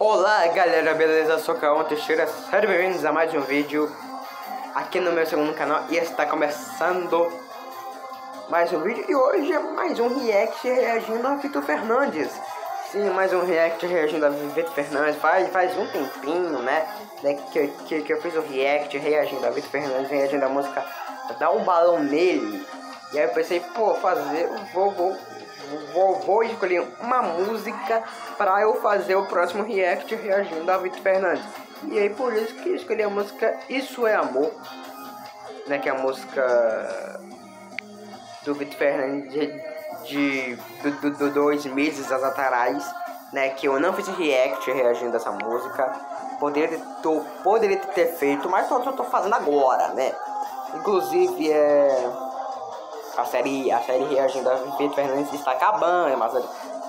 Olá galera, beleza? Sou Cauã Teixeira, sejam bem-vindos a mais um vídeo aqui no meu segundo canal e está começando mais um vídeo. E hoje é mais um react reagindo a Vitor Fernandes. Sim, mais um react reagindo a Vitor Fernandes, faz, faz um tempinho, né, né que, que, que eu fiz o react reagindo a Vitor Fernandes, reagindo a música Dá um Balão Nele. E aí eu pensei, pô, fazer, vou, vou vou, vou escolher uma música para eu fazer o próximo react reagindo a Vitor Fernandes. E aí por isso que escolhi a música Isso é Amor, né? Que é a música do Vitor Fernandes de, de do, do, dois meses atrás, né? Que eu não fiz react reagindo a essa música. Poderia, tô, poderia ter feito, mas só tô, tô fazendo agora, né? Inclusive é a série, a série reagindo a Vitor Fernandes está acabando, mas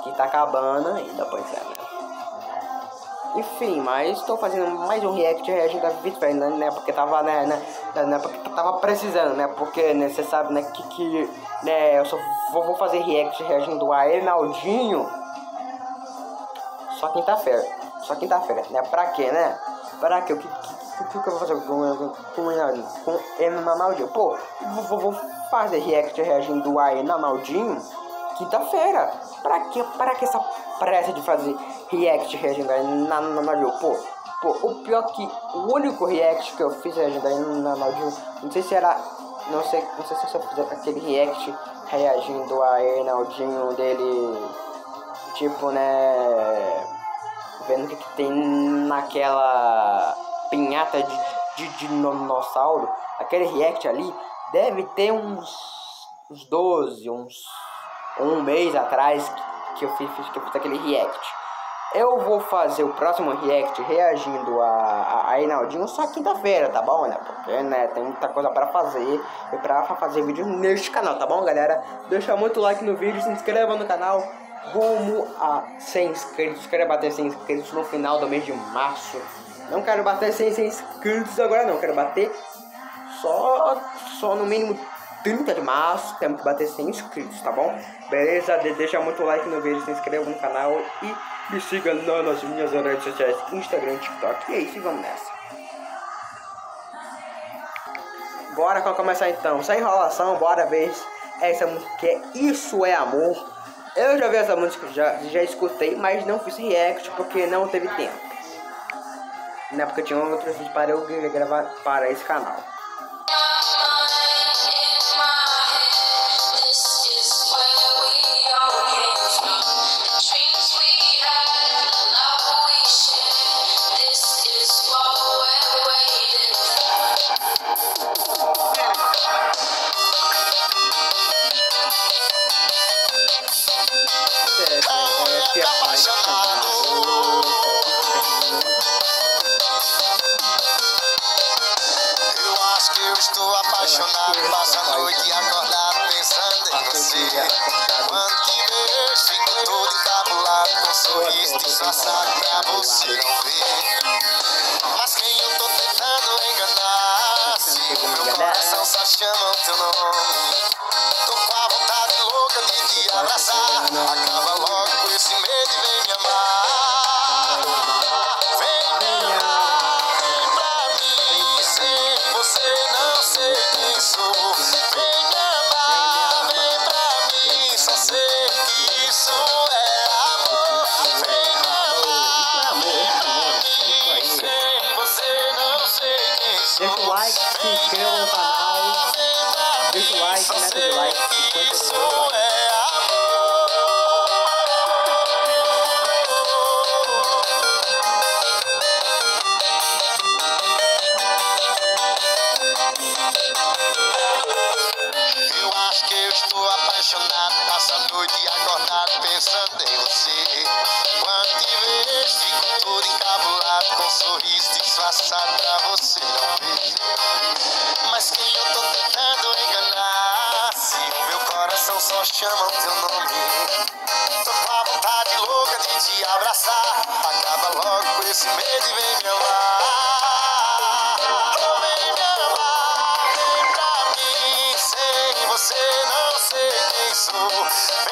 que está acabando ainda, pois é, né? Enfim, mas estou fazendo mais um react reagindo a Vitor Fernandes, né? Porque tava, né, né, né, porque tava precisando, né? Porque, né, você sabe, né, que, que né, eu só vou, vou fazer react reagindo a Enaldinho só quinta-feira. Só quinta-feira, né? Pra quê, né? Pra quê? O que, que, que, que eu vou fazer com, com, com, com, com Enaldinho? Pô, vou, vou fazer react reagindo a Enaldinho quinta-feira. Pra que, pra que essa pressa de fazer react reagindo a Enaldinho? Pô, pô, o pior que o único react que eu fiz reagindo a Enaldinho, não sei se era, não sei, não sei se eu fiz aquele react reagindo a Enaldinho dele, tipo, né, vendo o que, que tem naquela pinhata de, de, de dinossauro, aquele react ali deve ter uns, uns 12, uns um mês atrás que eu fiz, que eu fiz aquele react. Eu vou fazer o próximo react reagindo a, a, a só quinta-feira, tá bom, né? Porque, né, tem muita coisa para fazer e para fazer vídeo neste canal, tá bom, galera? Deixa muito like no vídeo, se inscreva no canal. Rumo a 100 inscritos, quero bater 100 inscritos no final do mês de março. Não quero bater 100, 100 inscritos agora não, quero bater só, só no mínimo 30 de março, temos que bater 100 inscritos, tá bom? Beleza? De deixa muito like no vídeo, se inscreva no canal e me siga nas minhas redes sociais, Instagram TikTok. E é isso, vamos nessa. Bora começar então, sem enrolação, bora ver essa música que é Isso é Amor. Eu já vi essa música, já, já escutei, mas não fiz react porque não teve tempo. Na época tinha outros vídeos para eu gravar para esse canal. Apaixonado, passa a noite acordado pensando em você. Quando te vejo, fico todo encabulado, com sorriso disfarçado pra você não ver. Mas quem eu tô tentando enganar? Se o meu coração só chama o teu nome. Tô com a vontade louca de te abraçar. Like, se inscreva no canal. Deixa o like, meta de like. 50 Eu acho que eu estou apaixonado, acordado pensando em você. Quando te vejo, fico todo encabulado, com um sorriso disfarçado pra você coração só chama o teu nome. Tô com a vontade louca de te abraçar. Acaba logo com esse medo e vem me amar. Vem me amar, vem pra mim. Sem você não sei quem sou.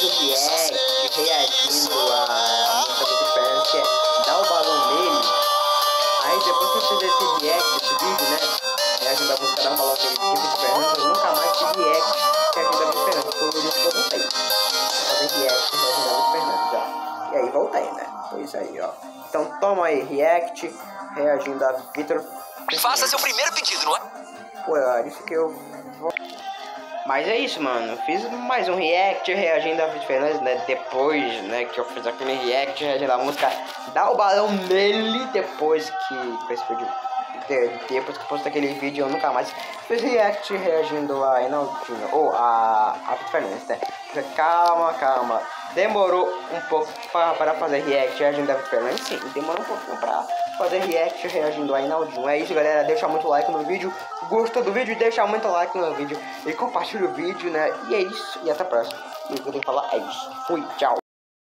do React, é, reagindo a música do que é dar o balão nele, aí depois que eu fiz esse react, esse vídeo, né? É reagindo à música dar o balão nele do Felipe Fernandes, eu nunca mais fiz react reagindo é a Felipe Fernando, né, foi o vídeo que eu voltei. Fazer react reagindo a Felipe Fernando, ó. E aí voltei, né? Foi isso aí, ó. Então toma aí, react reagindo a Vitor. Faça seu primeiro pedido, não é? Por isso que eu vou. Mas é isso, mano. Fiz mais um react reagindo a Fernandes, né? Depois, né, que eu fiz aquele react reagindo a música Dá o balão nele. Depois que. Com esse vídeo. de- Depois que eu postei aquele vídeo, eu nunca mais fiz react reagindo a Enaldinho. Ou a. Vitor Fernandes, né? Calma, calma. Demorou um pouco para fazer react reagindo a Vitor Fernandes? Sim, demorou um pouquinho pra fazer react reagindo a Inaldinho. É isso, galera. Deixa muito like no vídeo. Gostou do vídeo? Deixa muito like no vídeo. E compartilha o vídeo, né? E é isso. E até a próxima. E o que eu tenho que falar é isso. Fui, tchau.